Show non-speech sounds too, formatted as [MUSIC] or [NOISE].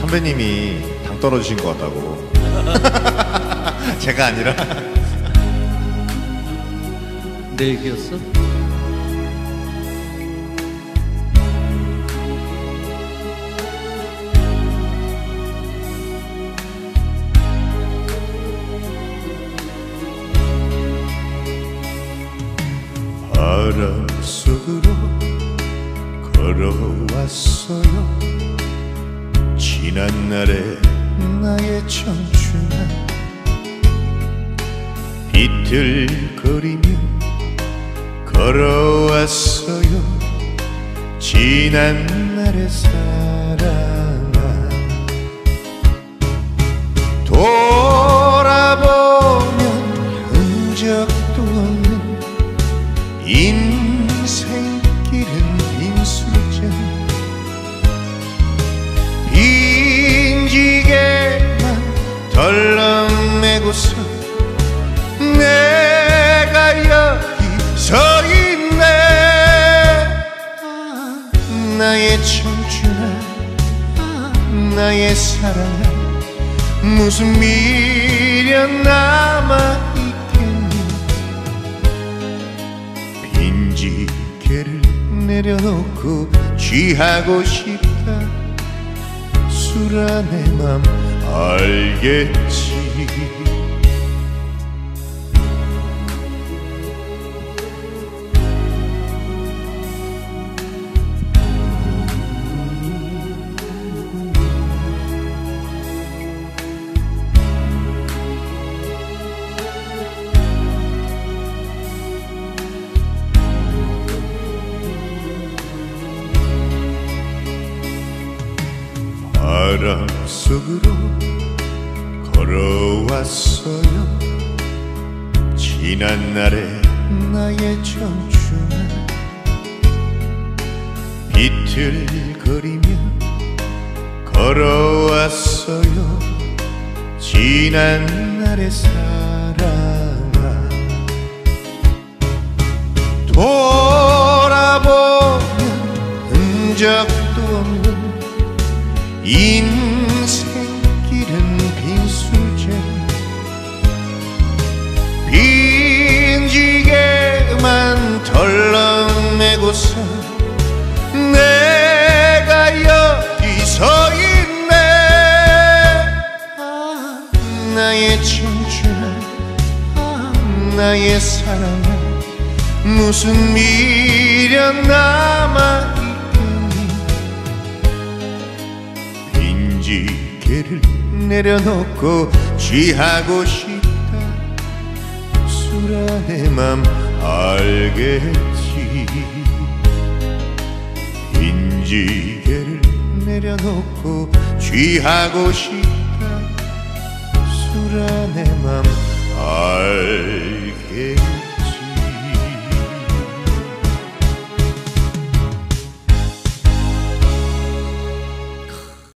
선배님이 당 떨어지신 것 같다고. [LAUGHS] 제가 아니라. [LAUGHS] 내 얘기였어? 바람 속으로 걸어왔어요 지난 날의 나의 청춘아 비틀거리며 걸어왔어요. 지난 날의 사랑아 덜렁매고서 내가 여기 서 있네. 아, 나의 청춘아 아, 나의 사랑아 무슨 미련 남아 있겠니? 빈지게를 내려놓고 취하고 싶다. 술안의 맘 알겠지 바람 속으로 걸어왔어요. 지난 날의 나의 청춘아 비틀거리며 걸어왔어요. 지난 날의 사랑아 돌아보면 없는 인생길은 빈수제. 빈지게만 덜렁매고서 내가 여기 서 있네. 아, 나의 청춘아 아, 나의 사랑아 무슨 미련 남아 빈지게를 내려놓고 취하고 싶다. 술안의 맘 알겠지. 빈지게를 내려놓고 취하고 싶다. 술안의 맘 알겠지